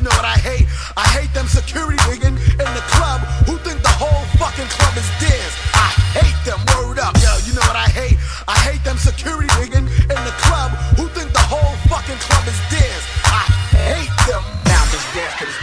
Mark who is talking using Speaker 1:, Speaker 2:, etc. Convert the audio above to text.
Speaker 1: You know what I hate? I hate them security niggas in the club who think the whole fucking club is theirs. I hate them, word up. Yo, you know what I hate? I hate them security niggas in the club who think the whole fucking club is theirs. I hate them. Now this dance to this.